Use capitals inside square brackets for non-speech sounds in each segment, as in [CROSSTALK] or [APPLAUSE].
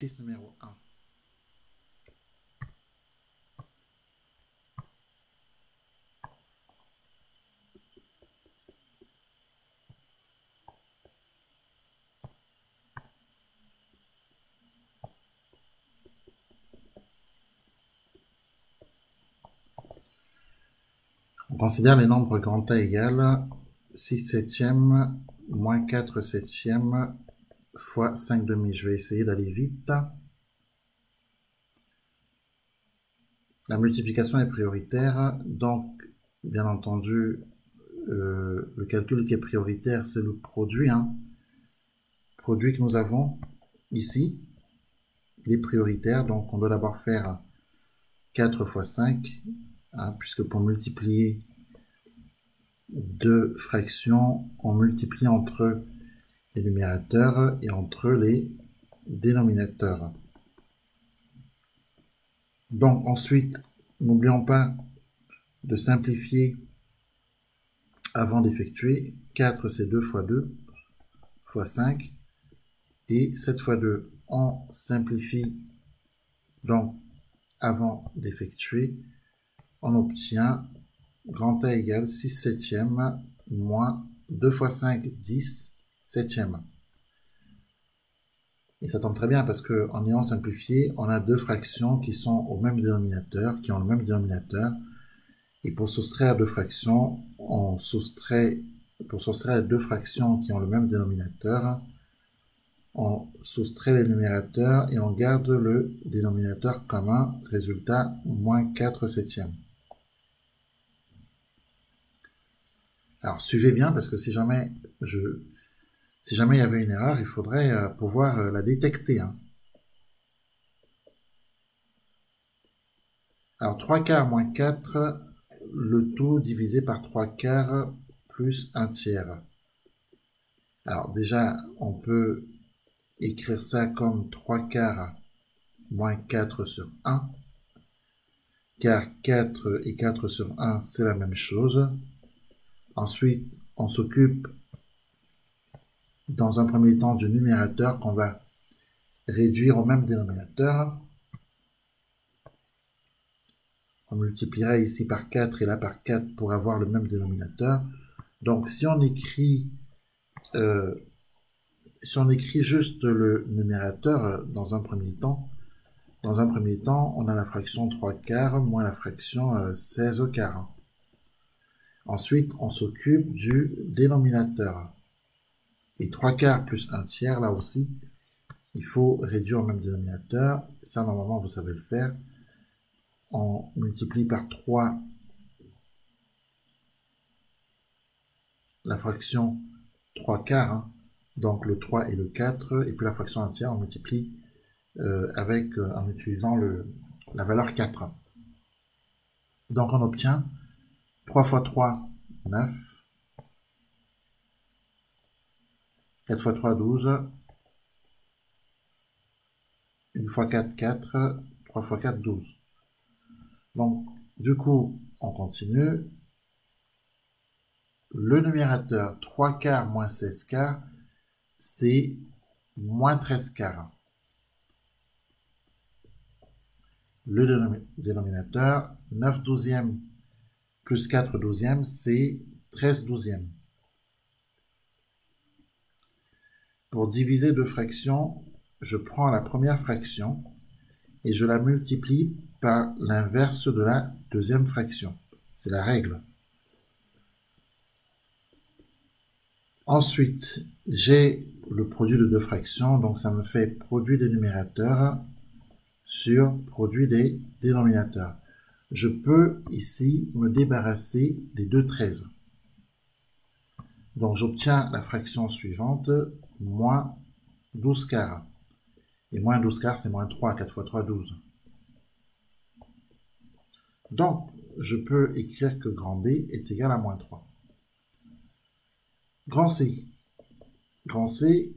exercice numéro 1. On considère les nombres grand A égale 6 septièmes moins 4 septièmes fois 5 demi. Je vais essayer d'aller vite. La multiplication est prioritaire, donc bien entendu, euh, le calcul qui est prioritaire, c'est le produit. Hein. Produit que nous avons ici, il est prioritaire, donc on doit d'abord faire 4 fois 5, hein, puisque pour multiplier deux fractions, on multiplie entre les numérateurs et entre les dénominateurs. Donc ensuite, n'oublions pas de simplifier avant d'effectuer. 4 c'est 2 fois 2 fois 5 et 7 fois 2. On simplifie donc avant d'effectuer. On obtient grand A égale 6 septièmes moins 2 fois 5, 10 septièmes. Et ça tombe très bien parce que en ayant simplifié, on a deux fractions qui sont au même dénominateur, qui ont le même dénominateur. Et pour soustraire deux fractions, on soustrait, pour soustraire deux fractions qui ont le même dénominateur, on soustrait les numérateurs et on garde le dénominateur commun, résultat moins 4 septièmes. Alors suivez bien parce que si jamais je, si jamais il y avait une erreur, il faudrait euh, pouvoir euh, la détecter. Hein. Alors 3 quarts moins 4, le tout divisé par 3 quarts plus 1 tiers. Alors déjà, on peut écrire ça comme 3 quarts moins 4 sur 1. Car 4 et 4 sur 1, c'est la même chose. Ensuite, on s'occupe dans un premier temps du numérateur qu'on va réduire au même dénominateur. On multipliera ici par 4 et là par 4 pour avoir le même dénominateur. Donc si on écrit, euh, si on écrit juste le numérateur euh, dans un premier temps, dans un premier temps, on a la fraction 3 quarts moins la fraction 16 euh, au quart. Ensuite, on s'occupe du dénominateur. Et 3 quarts plus 1 tiers, là aussi, il faut réduire au même dénominateur. Ça, normalement, vous savez le faire. On multiplie par 3 la fraction 3 quarts, hein. donc le 3 et le 4, et puis la fraction entière, on multiplie euh, avec, euh, en utilisant le, la valeur 4. Donc on obtient 3 fois 3, 9. 4 fois 3, 12. 1 fois 4, 4. 3 fois 4, 12. Donc, du coup, on continue. Le numérateur 3 quarts moins 16 quarts, c'est moins 13 quarts. Le dénominateur 9 douzièmes plus 4 douzièmes, c'est 13 douzièmes. Pour diviser deux fractions, je prends la première fraction et je la multiplie par l'inverse de la deuxième fraction. C'est la règle. Ensuite, j'ai le produit de deux fractions, donc ça me fait produit des numérateurs sur produit des dénominateurs je peux ici me débarrasser des deux 13. Donc j'obtiens la fraction suivante, moins 12 quarts. Et moins 12 quarts, c'est moins 3, 4 fois 3, 12. Donc, je peux écrire que grand B est égal à moins 3. Grand C. Grand C,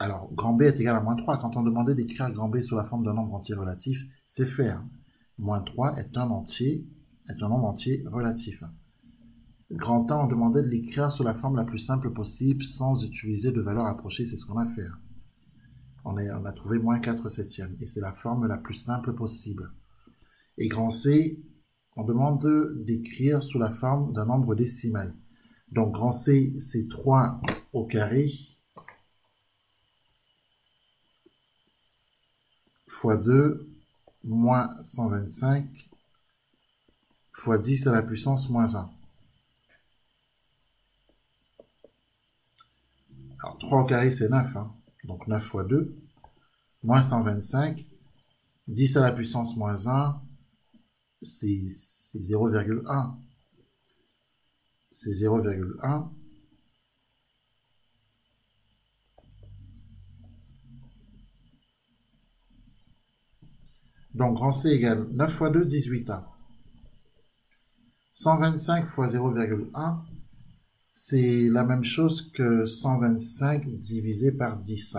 alors, grand B est égal à moins 3. Quand on demandait d'écrire grand B sous la forme d'un nombre entier relatif, c'est fait. Hein. Moins 3 est un entier, est un nombre entier relatif. Grand A, on demandait de l'écrire sous la forme la plus simple possible sans utiliser de valeur approchée, c'est ce qu'on a fait. Hein. on, on a trouvé moins 4 septièmes. Et c'est la forme la plus simple possible. Et grand C, on demande d'écrire sous la forme d'un nombre décimal. Donc grand C, c'est 3 au carré fois 2 moins 125 fois 10 à la puissance moins 1. Alors 3 au carré c'est 9, hein. donc 9 fois 2, moins 125, 10 à la puissance moins 1, c'est 0,1. C'est 0,1. Donc, grand C égale 9 fois 2, 18. 125 fois 0,1, c'est la même chose que 125 divisé par 10.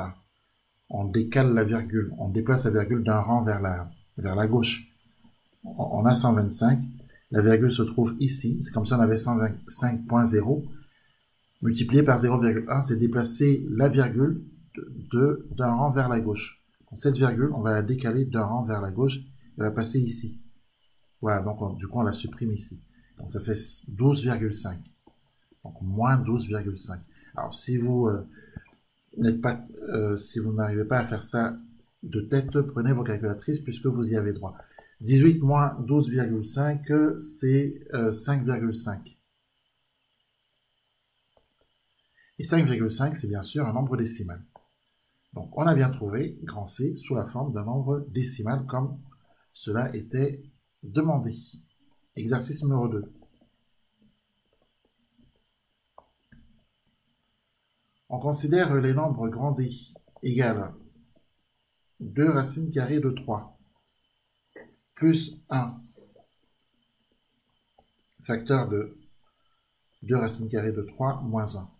On décale la virgule, on déplace la virgule d'un rang vers la, vers la gauche on a 125. La virgule se trouve ici. C'est comme si on avait 125.0. Multiplié par 0,1, c'est déplacer la virgule d'un rang vers la gauche. Donc cette virgule, on va la décaler d'un rang vers la gauche. Elle va passer ici. Voilà, donc du coup, on la supprime ici. Donc ça fait 12,5. Donc moins 12,5. Alors si vous euh, n'êtes pas, euh, si vous n'arrivez pas à faire ça de tête, prenez vos calculatrices puisque vous y avez droit. 18 moins 12,5, c'est 5,5. Euh, Et 5,5, c'est bien sûr un nombre décimal. Donc, on a bien trouvé grand C sous la forme d'un nombre décimal comme cela était demandé. Exercice numéro 2. On considère les nombres grand D égales 2 racines carrées de 3 plus 1 facteur de 2 racines carrées de 3 moins 1.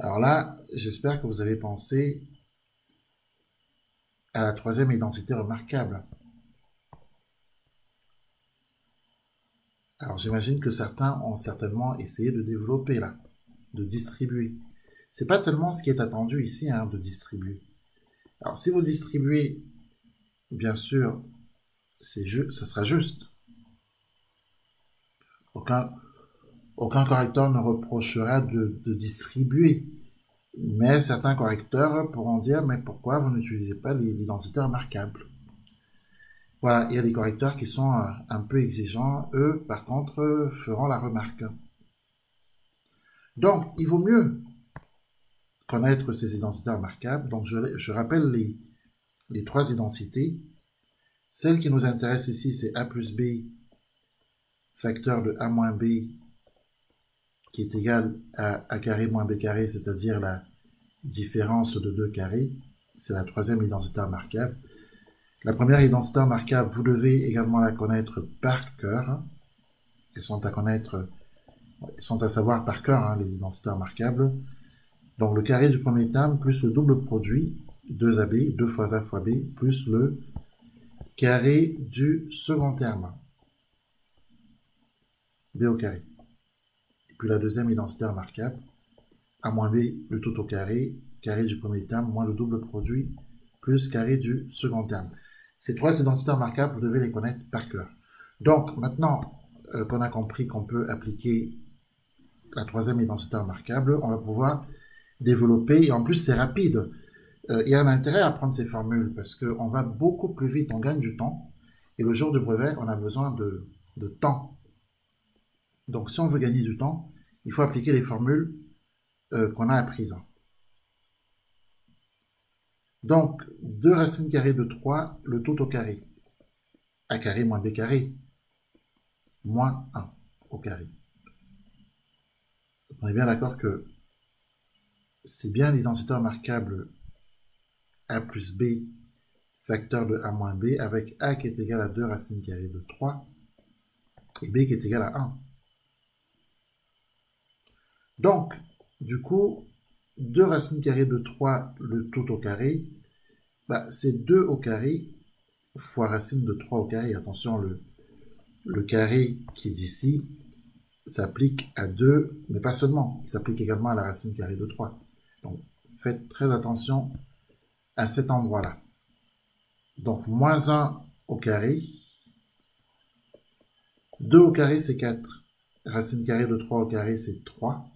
Alors là, j'espère que vous avez pensé à la troisième identité remarquable. Alors j'imagine que certains ont certainement essayé de développer là, de distribuer. C'est pas tellement ce qui est attendu ici, hein, de distribuer. Alors si vous distribuez, bien sûr, c'est ça sera juste. Aucun, correcteur ne reprochera de, distribuer. Mais certains correcteurs pourront dire, mais pourquoi vous n'utilisez pas l'identité remarquable? Voilà, il y a des correcteurs qui sont un, un peu exigeants. Eux, par contre, feront la remarque. Donc, il vaut mieux connaître ces identités remarquables. Donc, je, rappelle les, trois identités celle qui nous intéresse ici, c'est a plus b, facteur de a moins b, qui est égal à a carré moins b carré, c'est-à-dire la différence de deux carrés. C'est la troisième identité remarquable. La première identité remarquable, vous devez également la connaître par cœur. Elles sont à connaître, elles sont à savoir par cœur, hein, les identités remarquables. Donc le carré du premier terme plus le double produit, 2ab, 2 fois a fois b, plus le carré du second terme. B au carré. Et puis la deuxième identité remarquable, A moins B, le tout au carré, carré du premier terme, moins le double produit, plus carré du second terme. Ces trois identités remarquables, vous devez les connaître par cœur. Donc, maintenant euh, qu'on a compris qu'on peut appliquer la troisième identité remarquable, on va pouvoir développer, et en plus c'est rapide, euh, il y a un intérêt à prendre ces formules parce qu'on va beaucoup plus vite, on gagne du temps. Et le jour du brevet, on a besoin de, temps. Donc si on veut gagner du temps, il faut appliquer les formules euh, qu'on a apprises. Donc, 2 racines carrées de 3, le tout au carré. A carré moins B carré, moins 1 au carré. On est bien d'accord que c'est bien l'identité remarquable a plus b facteur de a moins b avec a qui est égal à 2 racines carrées de 3 et b qui est égal à 1. Donc, du coup, 2 racines carrées de 3, le tout au carré, bah, c'est 2 au carré fois racine de 3 au carré. Attention, le, le carré qui est ici s'applique à 2, mais pas seulement. Il s'applique également à la racine carrée de 3. Donc, faites très attention à cet endroit-là. Donc, moins 1 au carré. 2 au carré, c'est 4. Racine carrée de 3 au carré, c'est 3.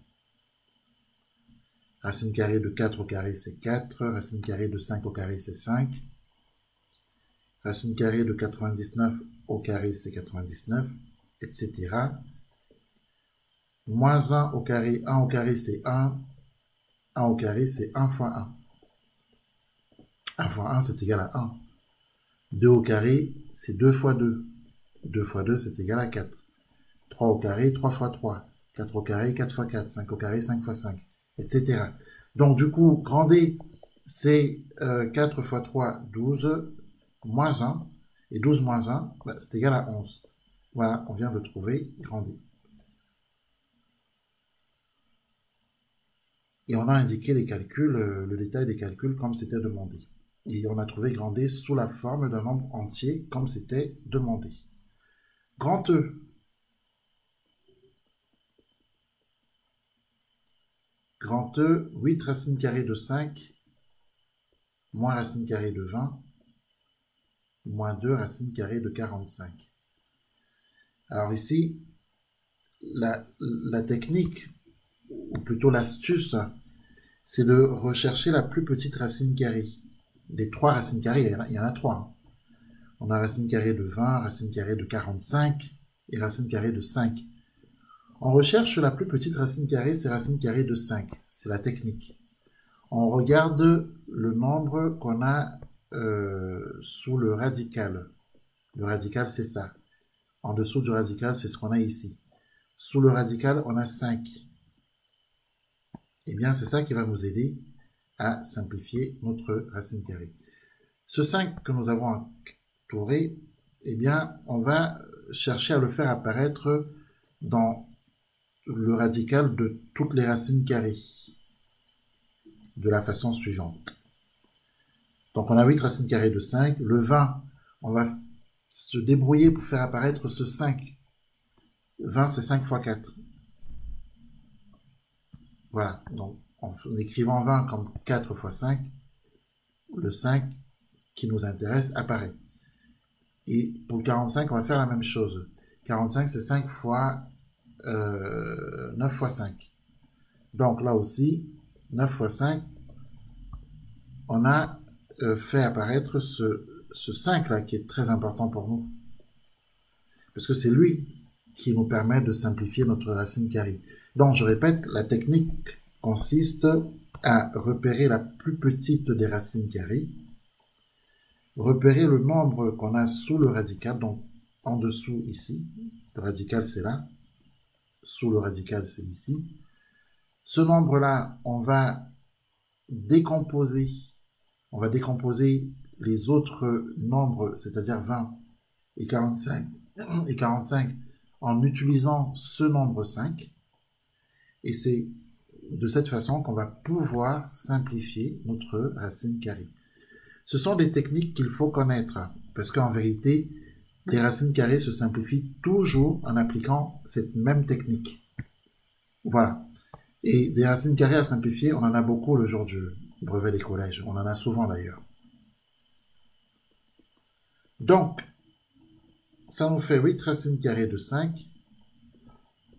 Racine carrée de 4 au carré, c'est 4. Racine carrée de 5 au carré, c'est 5. Racine carrée de 99 au carré, c'est 99, etc. Moins 1 au carré, 1 au carré, c'est 1. 1 au carré, c'est 1 fois 1. 1 fois 1, c'est égal à 1. 2 au carré, c'est 2 fois 2. 2 fois 2, c'est égal à 4. 3 au carré, 3 fois 3. 4 au carré, 4 fois 4. 5 au carré, 5 fois 5, etc. Donc, du coup, grand D, c'est 4 fois 3, 12, moins 1. Et 12 moins 1, bah, c'est égal à 11. Voilà, on vient de trouver grand D. Et on a indiqué les calculs, euh, le détail des calculs comme c'était demandé. Et on a trouvé grand D sous la forme d'un nombre entier comme c'était demandé. Grand E. Grand E, 8 racines carrées de 5, moins racine carrée de 20, moins 2 racines carrées de 45. Alors ici, la technique, ou plutôt l'astuce, c'est de rechercher la plus petite racine carrée. Des trois racines carrées, il y en a, trois. Hein. On a racine carrée de 20, racine carrée de 45 et racine carrée de 5. On recherche la plus petite racine carrée, c'est racine carrée de 5. C'est la technique. On regarde le nombre qu'on a euh, sous le radical. Le radical, c'est ça. En dessous du radical, c'est ce qu'on a ici. Sous le radical, on a 5. Eh bien, c'est ça qui va nous aider à simplifier notre racine carrée. Ce 5 que nous avons entouré, eh bien, on va chercher à le faire apparaître dans le radical de toutes les racines carrées de la façon suivante. Donc on a 8 racines carrées de 5. Le 20, on va se débrouiller pour faire apparaître ce 5. 20, c'est 5 fois 4. Voilà, donc en écrivant 20 comme 4 fois 5, le 5 qui nous intéresse apparaît. Et pour le 45, on va faire la même chose. 45, c'est 5 fois 9 euh, fois 5. Donc là aussi, 9 fois 5, on a euh, fait apparaître ce, ce 5 là qui est très important pour nous. Parce que c'est lui qui nous permet de simplifier notre racine carrée. Donc, je répète, la technique consiste à repérer la plus petite des racines carrées, repérer le nombre qu'on a sous le radical, donc en dessous ici, le radical c'est là, sous le radical c'est ici. Ce nombre-là, on va décomposer, on va décomposer les autres nombres, c'est-à-dire 20 et 45, et 45 en utilisant ce nombre 5. Et c'est de cette façon qu'on va pouvoir simplifier notre racine carrée. Ce sont des techniques qu'il faut connaître, parce qu'en vérité, les racines carrées se simplifient toujours en appliquant cette même technique. Voilà. Et des racines carrées à simplifier, on en a beaucoup le jour du brevet des collèges. On en a souvent d'ailleurs. Donc, ça nous fait 8 racines carrées de 5,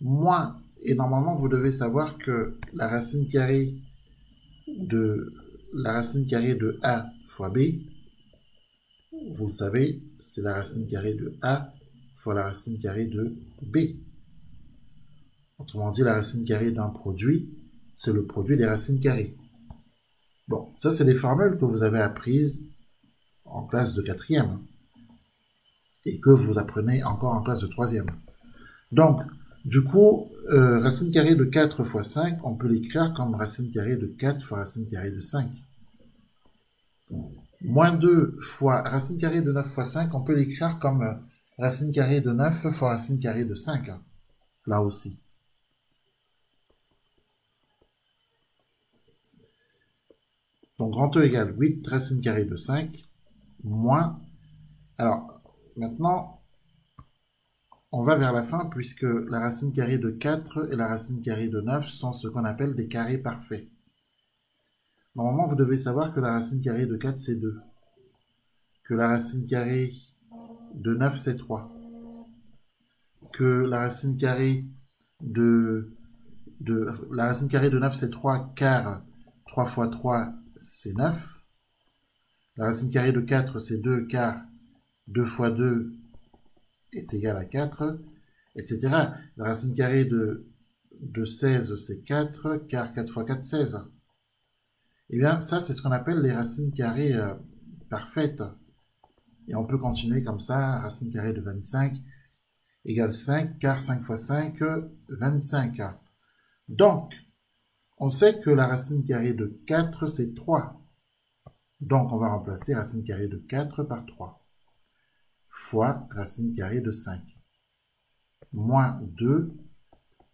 moins et normalement, vous devez savoir que la racine carrée de la racine carrée de A fois B, vous le savez, c'est la racine carrée de A fois la racine carrée de B. Autrement dit, la racine carrée d'un produit, c'est le produit des racines carrées. Bon, ça c'est des formules que vous avez apprises en classe de quatrième et que vous apprenez encore en classe de troisième. Donc, du coup, euh, racine carrée de 4 fois 5, on peut l'écrire comme racine carrée de 4 fois racine carrée de 5. Moins 2 fois racine carrée de 9 fois 5, on peut l'écrire comme racine carrée de 9 fois racine carrée de 5. Là aussi. Donc grand E égale 8 racine carrée de 5 moins... Alors, maintenant, on va vers la fin puisque la racine carrée de 4 et la racine carrée de 9 sont ce qu'on appelle des carrés parfaits. Normalement, vous devez savoir que la racine carrée de 4, c'est 2. Que la racine carrée de 9, c'est 3. Que la racine carrée de, la racine carrée de 9, c'est 3, car 3 fois 3, c'est 9. La racine carrée de 4, c'est 2, car 2 fois 2 est égal à 4, etc. La racine carrée de, de 16, c'est 4, car 4 fois 4, 16. Eh bien, ça, c'est ce qu'on appelle les racines carrées euh, parfaites. Et on peut continuer comme ça, racine carrée de 25 égale 5, car 5 fois 5, 25. Donc, on sait que la racine carrée de 4, c'est 3. Donc, on va remplacer racine carrée de 4 par 3 fois racine carrée de 5. Moins 2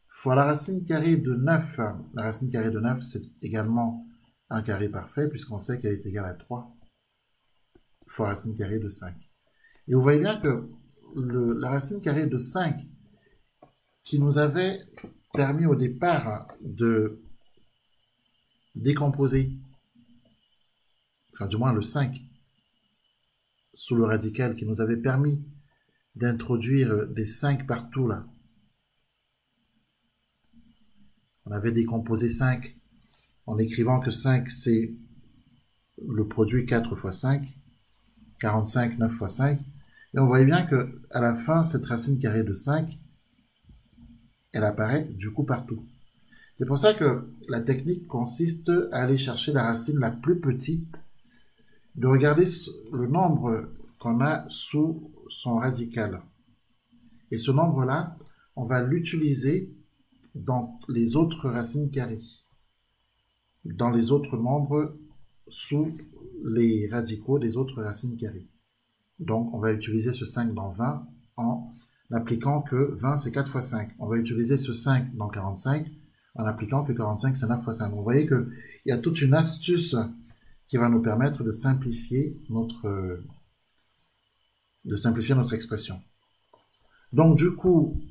fois la racine carrée de 9. La racine carrée de 9, c'est également un carré parfait, puisqu'on sait qu'elle est égale à 3 fois racine carrée de 5. Et vous voyez bien que la racine carrée de 5, qui nous avait permis au départ de décomposer, enfin du moins le 5, sous le radical, qui nous avait permis d'introduire des 5 partout là. On avait décomposé 5 en écrivant que 5, c'est le produit 4 fois 5, 45, 9 fois 5. Et on voyait bien que à la fin, cette racine carrée de 5, elle apparaît du coup partout. C'est pour ça que la technique consiste à aller chercher la racine la plus petite, de regarder le nombre qu'on a sous son radical. Et ce nombre-là, on va l'utiliser dans les autres racines carrées dans les autres nombres sous les radicaux des autres racines carrées. Donc, on va utiliser ce 5 dans 20 en appliquant que 20 c'est 4 fois 5. On va utiliser ce 5 dans 45 en appliquant que 45 c'est 9 fois 5. vous voyez qu'il y a toute une astuce qui va nous permettre de simplifier notre, de simplifier notre expression. Donc, du coup,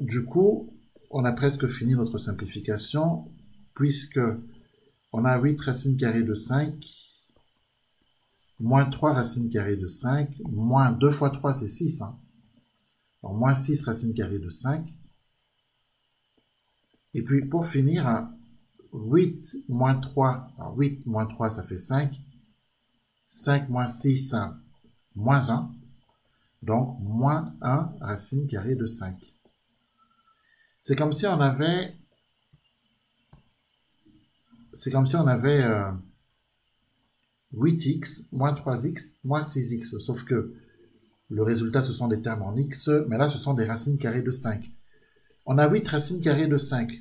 du coup, on a presque fini notre simplification puisque on a 8 racines carrées de 5, moins 3 racines carrées de 5, moins 2 fois 3, c'est 6. Hein. moins 6 racines carrées de 5. Et puis, pour finir, 8 moins 3, 8 moins 3, ça fait 5. 5 moins 6, moins 1. Donc, moins 1 racine carrée de 5. C'est comme si on avait c'est comme si on avait 8x, euh, moins 3x, moins 6x. Sauf que le résultat, ce sont des termes en x, mais là, ce sont des racines carrées de 5. On a 8 racines carrées de 5.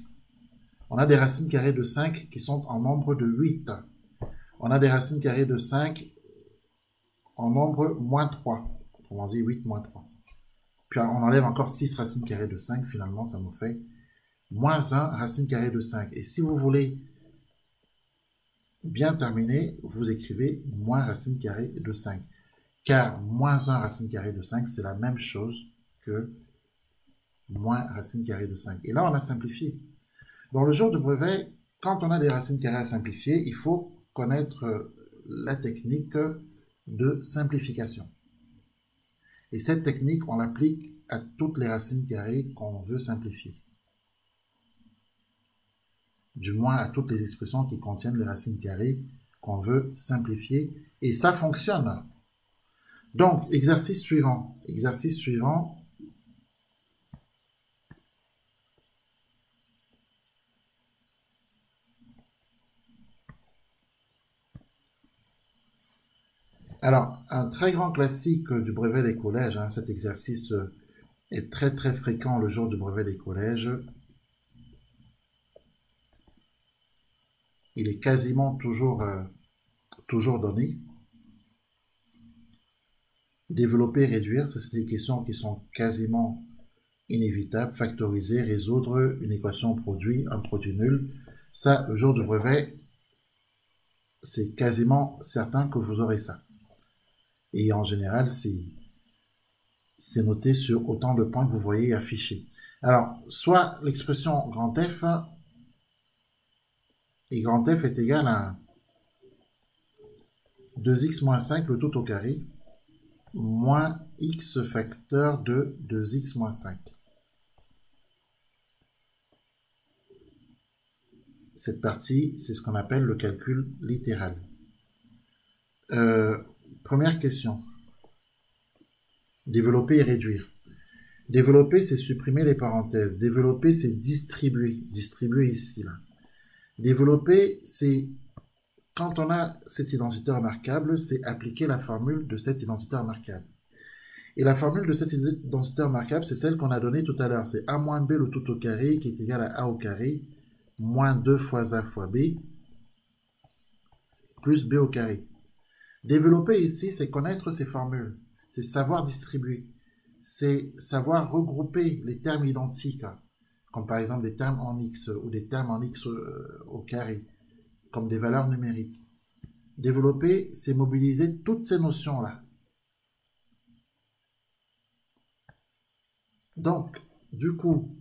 On a des racines carrées de 5 qui sont en nombre de 8. On a des racines carrées de 5 en nombre moins 3. Autrement dit, 8 moins 3. Puis on enlève encore 6 racines carrées de 5. Finalement, ça nous fait moins 1 racine carrée de 5. Et si vous voulez bien terminé, vous écrivez moins racine carrée de 5. Car moins 1 racine carrée de 5, c'est la même chose que moins racine carrée de 5. Et là, on a simplifié. Dans le jour du brevet, quand on a des racines carrées à simplifier, il faut connaître la technique de simplification. Et cette technique, on l'applique à toutes les racines carrées qu'on veut simplifier du moins à toutes les expressions qui contiennent les racines carrées qu'on veut simplifier, et ça fonctionne. Donc, exercice suivant. Exercice suivant. Alors, un très grand classique du brevet des collèges, hein, cet exercice est très très fréquent le jour du brevet des collèges, il est quasiment toujours, euh, toujours donné. Développer, réduire, ça c'est des questions qui sont quasiment inévitables. Factoriser, résoudre une équation produit, un produit nul. Ça, le jour du brevet, c'est quasiment certain que vous aurez ça. Et en général, c'est noté sur autant de points que vous voyez affichés. Alors, soit l'expression grand F Et grand F est égal à 2x moins 5, le tout au carré, moins x facteur de 2x moins 5. Cette partie, c'est ce qu'on appelle le calcul littéral. Euh, première question. Développer et réduire. Développer, c'est supprimer les parenthèses. Développer, c'est distribuer. Distribuer ici, là. Développer, c'est quand on a cette identité remarquable, c'est appliquer la formule de cette identité remarquable. Et la formule de cette identité remarquable, c'est celle qu'on a donnée tout à l'heure. C'est a moins b le tout au carré qui est égal à a au carré moins 2 fois a fois b plus b au carré. Développer ici, c'est connaître ces formules. C'est savoir distribuer. C'est savoir regrouper les termes identiques, comme par exemple des termes en x ou des termes en x euh, au carré comme des valeurs numériques. Développer, c'est mobiliser toutes ces notions-là. Donc, du coup,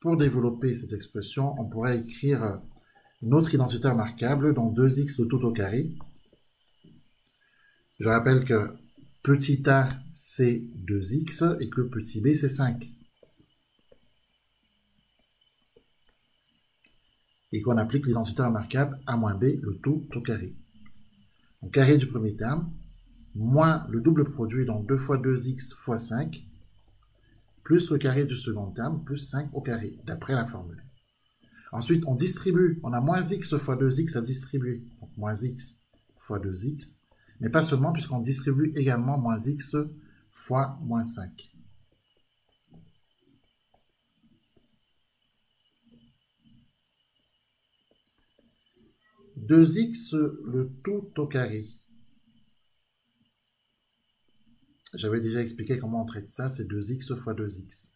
pour développer cette expression, on pourrait écrire notre identité remarquable, donc 2x de tout au carré. Je rappelle que petit a, c'est 2x et que petit b, c'est 5. et qu'on applique l'identité remarquable A moins B, le tout au carré. Donc carré du premier terme, moins le double produit, donc 2 fois 2x fois 5, plus le carré du second terme, plus 5 au carré, d'après la formule. Ensuite, on distribue, on a moins x fois 2x à distribuer, donc moins x fois 2x, mais pas seulement puisqu'on distribue également moins x fois moins 5. 2x le tout au carré. J'avais déjà expliqué comment on traite ça, c'est 2x fois 2x.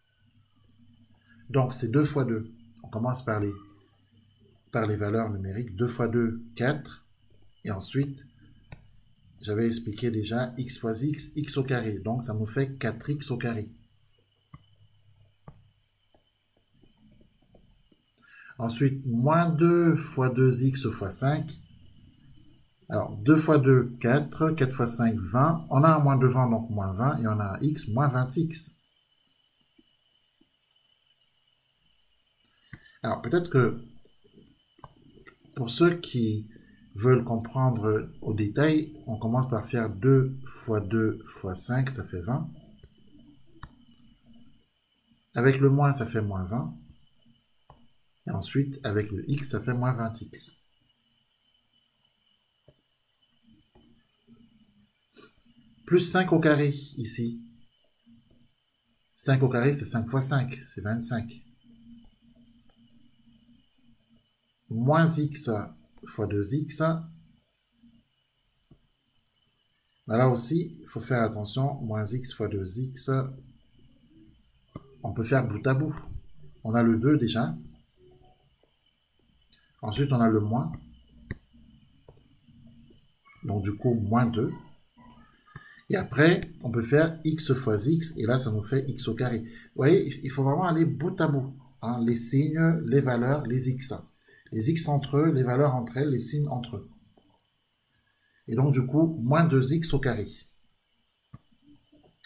Donc c'est 2 fois 2. Commence par les, par les valeurs numériques. 2 fois 2, 4. Et ensuite, j'avais expliqué déjà x fois x, x au carré. Donc ça nous fait 4x au carré. Ensuite, moins 2 fois 2x fois 5. Alors, 2 fois 2, 4. 4 fois 5, 20. On a un moins de 20, donc moins 20. Et on a un x, moins 20x. Alors, peut-être que pour ceux qui veulent comprendre au détail, on commence par faire 2 fois 2 fois 5, ça fait 20. Avec le moins, ça fait moins 20. Et ensuite, avec le x, ça fait moins 20x. Plus 5 au carré, ici. 5 au carré, c'est 5 fois 5, c'est 25. Moins x fois 2x. Là aussi, il faut faire attention. Moins x fois 2x. On peut faire bout à bout. On a le 2 déjà. Ensuite, on a le moins. Donc, du coup, moins 2. Et après, on peut faire x fois x, et là, ça nous fait x au carré. Vous voyez, il faut vraiment aller bout à bout. Hein, les signes, les valeurs, les x. Les x entre eux, les valeurs entre elles, les signes entre eux. Et donc, du coup, moins 2x au carré.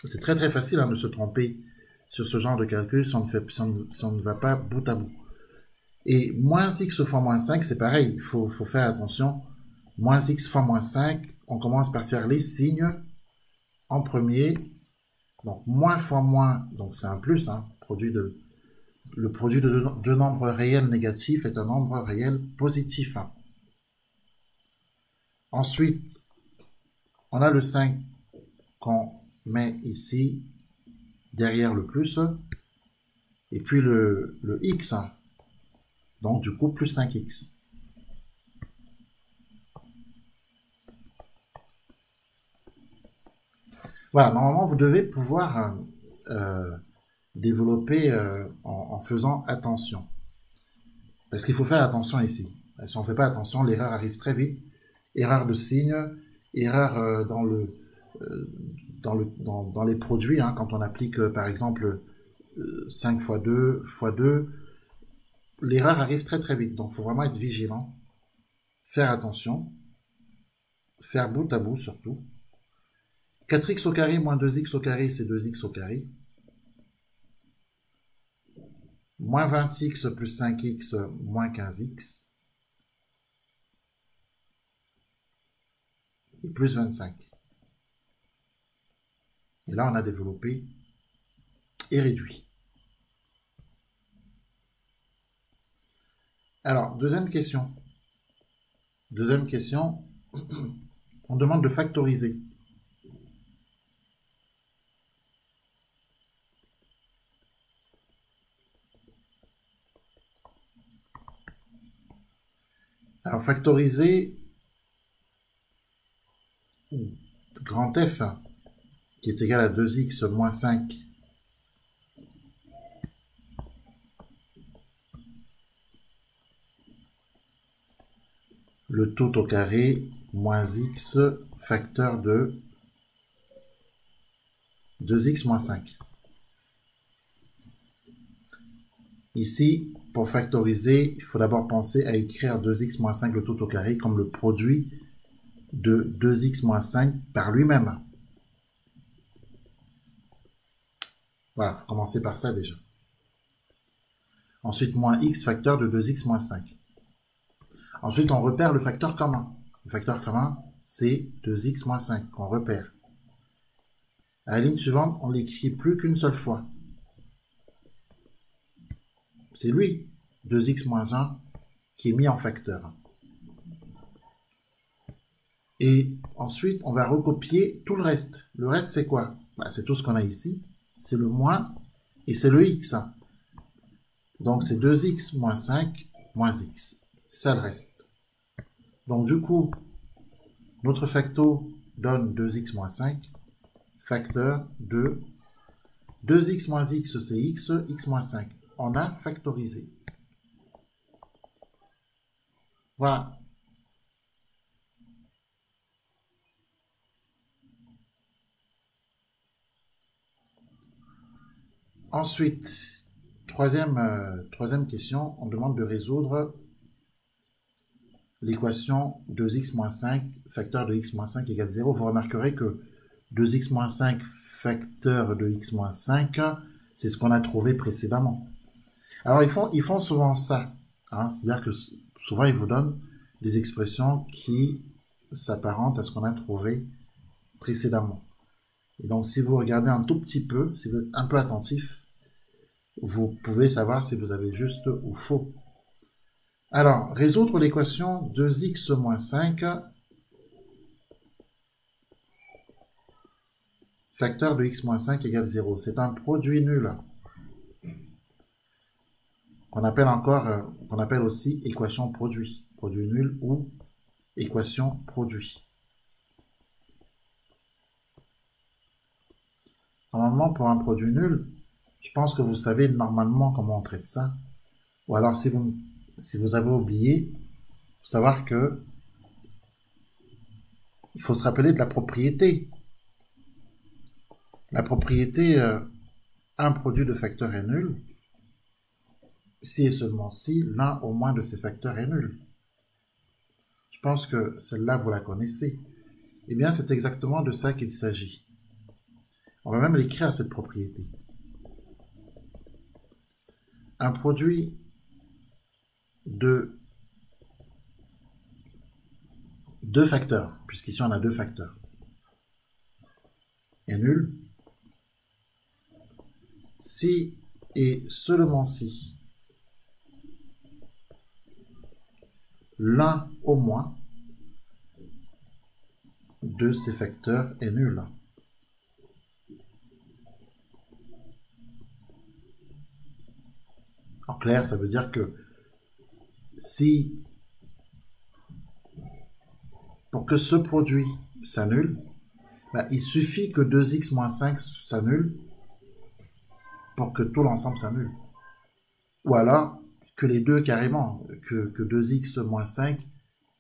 C'est très très facile hein, de se tromper sur ce genre de calcul si on, ne va pas bout à bout. Et moins x fois moins 5, c'est pareil, il faut, faire attention. Moins x fois moins 5, on commence par faire les signes en premier. Donc moins fois moins, donc c'est un plus, hein, produit de, le produit de deux, nombres réels négatifs est un nombre réel positif. Hein. Ensuite, on a le 5 qu'on met ici derrière le plus. Et puis le, le x, hein, donc, du coup, plus 5x. Voilà, normalement, vous devez pouvoir euh, développer euh, en, faisant attention. Parce qu'il faut faire attention ici. Si on ne fait pas attention, l'erreur arrive très vite. Erreur de signe, erreur dans, le, dans, le, dans, les produits, hein, quand on applique par exemple 5 fois 2 fois 2, l'erreur arrive très très vite. Donc, il faut vraiment être vigilant, faire attention, faire bout à bout surtout. 4x au carré moins 2x au carré, c'est 2x au carré. Moins 20x plus 5x moins 15x. Et plus 25. Et là, on a développé et réduit. Alors, deuxième question. Deuxième question, [CLEARS THROAT] on demande de factoriser. Alors, factoriser grand F qui est égal à 2x moins 5 le tout au carré moins x facteur de 2x moins 5. Ici, pour factoriser, il faut d'abord penser à écrire 2x moins 5 le tout au carré comme le produit de 2x moins 5 par lui-même. Voilà, il faut commencer par ça déjà. Ensuite, moins x facteur de 2x moins 5. Ensuite, on repère le facteur commun. Le facteur commun, c'est 2x moins 5 qu'on repère. À la ligne suivante, on l'écrit plus qu'une seule fois. C'est lui, 2x moins 1, qui est mis en facteur. Et ensuite, on va recopier tout le reste. Le reste, c'est quoi? Bah, C'est tout ce qu'on a ici. C'est le moins et c'est le x. Donc, c'est 2x moins 5 moins x. C'est ça le reste. Donc, du coup, notre facto donne 2x moins 5, facteur de 2x moins x, c'est x, x moins 5. On a factorisé. Voilà. Ensuite, troisième, euh, troisième question, on demande de résoudre l'équation 2x moins 5 facteur de x moins 5 égale 0. Vous remarquerez que 2x moins 5 facteur de x moins 5, c'est ce qu'on a trouvé précédemment. Alors, ils font, souvent ça. Hein, C'est-à-dire que souvent, ils vous donnent des expressions qui s'apparentent à ce qu'on a trouvé précédemment. Et donc, si vous regardez un tout petit peu, si vous êtes un peu attentif, vous pouvez savoir si vous avez juste ou faux. Alors, résoudre l'équation 2x moins 5 facteur de x moins 5 égale 0. C'est un produit nul appelle encore, euh, qu'on appelle aussi équation produit. Produit nul ou équation produit. Normalement, pour un produit nul, je pense que vous savez normalement comment on traite ça. Ou alors, si vous, si vous avez oublié, faut savoir que il faut se rappeler de la propriété. La propriété, euh, un produit de facteur est nul si et seulement si l'un au moins de ces facteurs est nul. Je pense que celle-là, vous la connaissez. Eh bien, c'est exactement de ça qu'il s'agit. On va même l'écrire à cette propriété. Un produit de deux facteurs, puisqu'ici on a deux facteurs, est nul si et seulement si l'un au moins de ces facteurs est nul. En clair, ça veut dire que si pour que ce produit s'annule, bah, il suffit que 2x moins 5 s'annule pour que tout l'ensemble s'annule. Ou alors que les deux carrément, que, que 2x moins 5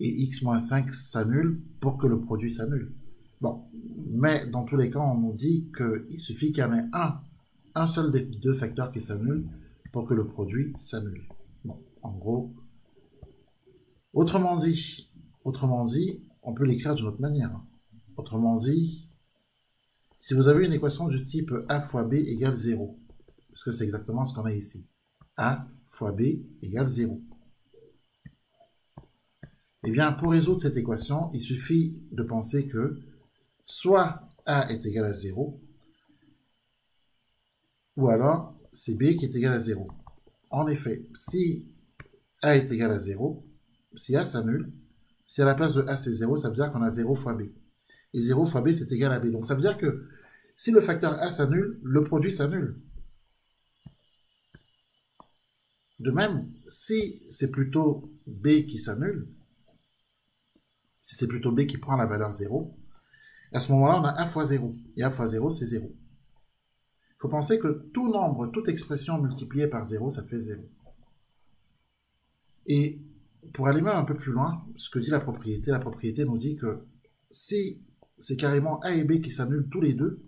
et x moins 5 s'annulent pour que le produit s'annule. Bon, mais dans tous les cas, on nous dit qu'il suffit qu'il y en ait un, un seul des deux facteurs qui s'annule pour que le produit s'annule. Bon, en gros. Autrement dit, autrement dit, on peut l'écrire d'une autre manière. Autrement dit, si vous avez une équation du type a fois b égale 0, parce que c'est exactement ce qu'on a ici, a fois b égale 0. Eh bien, pour résoudre cette équation, il suffit de penser que soit a est égal à 0, ou alors c'est b qui est égal à 0. En effet, si a est égal à 0, si a s'annule, si à la place de a c'est 0, ça veut dire qu'on a 0 fois b. Et 0 fois b c'est égal à b. Donc ça veut dire que si le facteur a s'annule, le produit s'annule. De même, si c'est plutôt b qui s'annule, si c'est plutôt b qui prend la valeur 0, à ce moment-là, on a a fois 0. Et a fois 0, c'est 0. Il faut penser que tout nombre, toute expression multipliée par 0, ça fait 0. Et pour aller même un peu plus loin, ce que dit la propriété, la propriété nous dit que si c'est carrément a et b qui s'annulent tous les deux,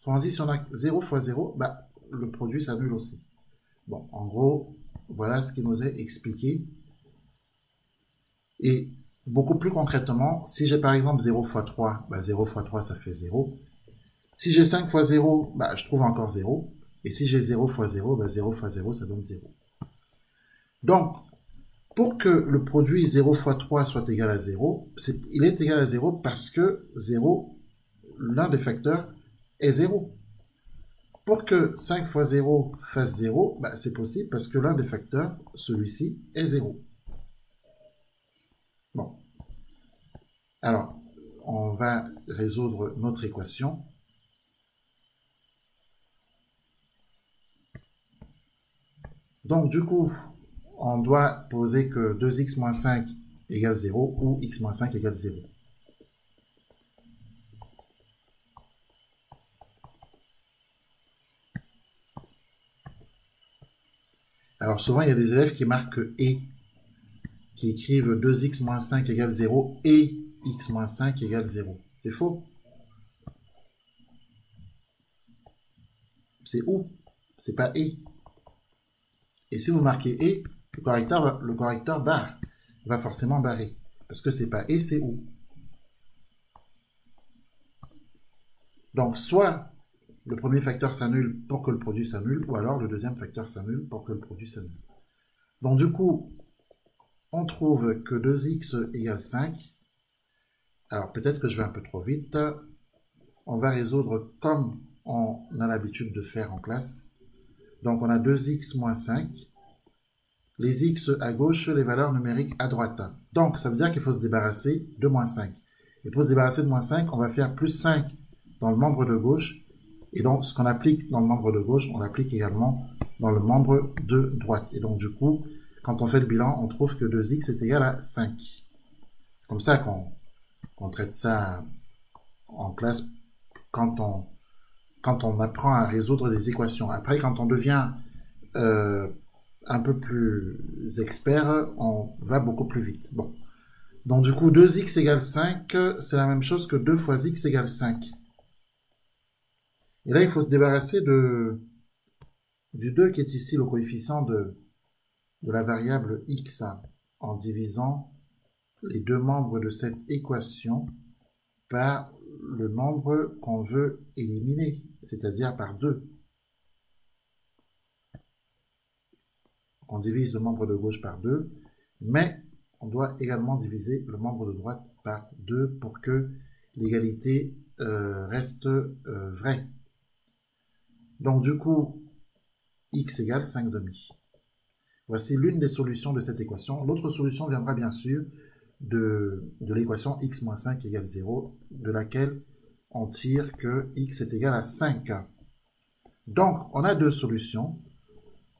si on a 0 fois 0, bah, le produit s'annule aussi. Bon, en gros, voilà ce qui nous est expliqué. Et beaucoup plus concrètement, si j'ai par exemple 0 fois 3, bah 0 fois 3, ça fait 0. Si j'ai 5 fois 0, bah, je trouve encore 0. Et si j'ai 0 fois 0, bah 0 fois 0, ça donne 0. Donc, pour que le produit 0 fois 3 soit égal à 0, il est égal à 0 parce que 0, l'un des facteurs, est 0. Pour que 5 fois 0 fasse 0, bah, c'est possible parce que l'un des facteurs, celui-ci, est 0. Bon. Alors, on va résoudre notre équation. Donc, du coup, on doit poser que 2x moins 5 égale 0 ou x moins 5 égale 0. Alors souvent, il y a des élèves qui marquent et, qui écrivent 2x moins 5 égale 0 et x moins 5 égale 0. C'est faux? C'est ou, c'est pas et. Et si vous marquez et, le correcteur, va forcément barrer. Parce que c'est pas et, c'est ou. Donc, soit le premier facteur s'annule pour que le produit s'annule, ou alors le deuxième facteur s'annule pour que le produit s'annule. Donc du coup, on trouve que 2x égale 5. Alors peut-être que je vais un peu trop vite. On va résoudre comme on a l'habitude de faire en classe. Donc on a 2x moins 5. Les x à gauche, les valeurs numériques à droite. Donc ça veut dire qu'il faut se débarrasser de moins 5. Et pour se débarrasser de moins 5, on va faire plus 5 dans le membre de gauche et donc, ce qu'on applique dans le membre de gauche, on l'applique également dans le membre de droite. Et donc, du coup, quand on fait le bilan, on trouve que 2x est égal à 5. C'est comme ça qu'on traite ça en classe quand on, quand on apprend à résoudre des équations. Après, quand on devient euh, un peu plus expert, on va beaucoup plus vite. Bon. Donc, du coup, 2x égale 5, c'est la même chose que 2 fois x égale 5. Et là, il faut se débarrasser du 2 qui est ici le coefficient de, la variable x en divisant les deux membres de cette équation par le nombre qu'on veut éliminer, c'est-à-dire par 2. On divise le membre de gauche par 2, mais on doit également diviser le membre de droite par 2 pour que l'égalité euh, reste euh, vraie. Donc du coup, x égale 5 demi. Voici l'une des solutions de cette équation. L'autre solution viendra bien sûr de, l'équation x moins 5 égale 0, de laquelle on tire que x est égal à 5. Donc, on a deux solutions,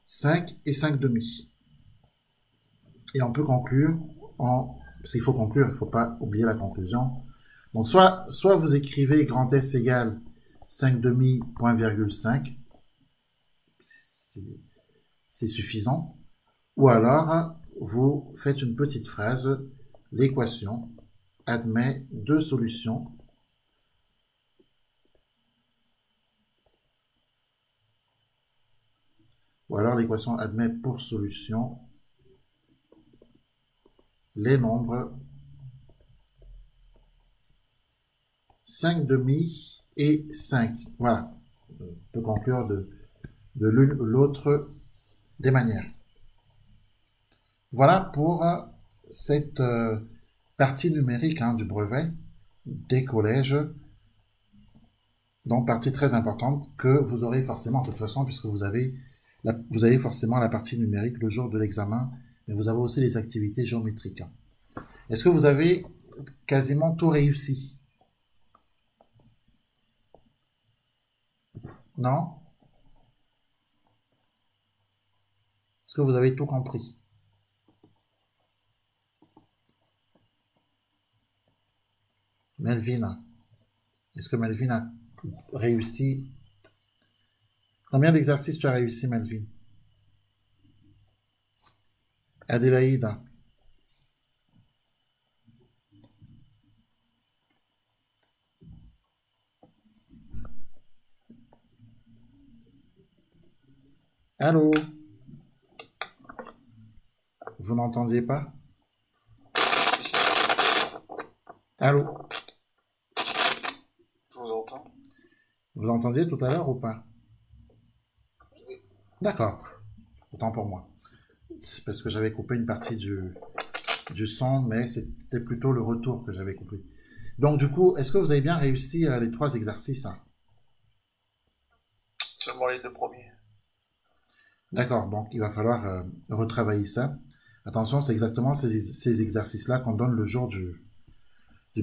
5 et 5 demi. Et on peut conclure en... S'il faut conclure, il ne faut pas oublier la conclusion. Donc, soit, soit vous écrivez grand S égale 5 demi, point virgule 5, c'est suffisant. Ou alors, vous faites une petite phrase, l'équation admet deux solutions. Ou alors l'équation admet pour solution les nombres 5 demi et 5. Voilà. On peut conclure de, l'une ou l'autre des manières. Voilà pour cette euh, partie numérique hein, du brevet des collèges. Donc, partie très importante que vous aurez forcément, de toute façon, puisque vous avez, vous avez forcément la partie numérique le jour de l'examen, mais vous avez aussi les activités géométriques. Est-ce que vous avez quasiment tout réussi? Non Est-ce que vous avez tout compris? Melvina. Est-ce que Melvin a réussi? Combien d'exercices tu as réussi, Melvin? Adélaïde. Allô? Vous n'entendiez pas? Allô? Je vous entends. Vous entendiez tout à l'heure ou pas? D'accord. Autant pour moi. C'est parce que j'avais coupé une partie du, du son, mais c'était plutôt le retour que j'avais coupé. Donc du coup, est-ce que vous avez bien réussi euh, les trois exercices hein? Seulement les deux premiers. D'accord, donc il va falloir euh, retravailler ça. Attention, c'est exactement ces, ces exercices-là qu'on donne le jour du,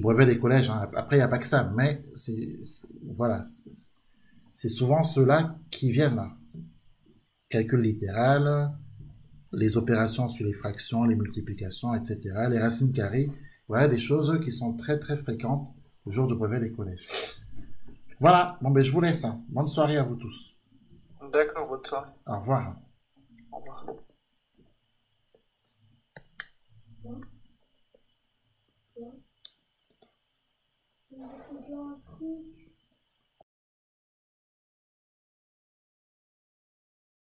brevet des collèges. hein. Après, il n'y a pas que ça, mais c'est voilà, c'est- souvent ceux-là qui viennent. Calcul littéral, les opérations sur les fractions, les multiplications, etc., les racines carrées. Voilà des choses qui sont très très fréquentes au jour du brevet des collèges. Voilà, bon ben je vous laisse. hein. Bonne soirée à vous tous. D'accord, bonne soirée. Au revoir. Au revoir.